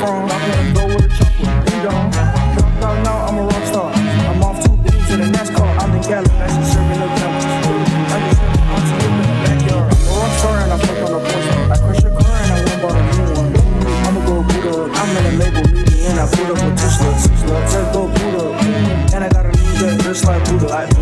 phone. I can go with a chocolate, you don't. Dropped out now, I'm a rock star. I'm off two days in the NASCAR. I'm the gallop. that's just serving of jump. I just hit my auntie in the backyard. I'm a rock star and on the porch. I crash a car and I went bought a new one. I'ma up. I'm in a label meeting and I put up with two sluts. Let's go boot. And I got a new that just like Buddha. I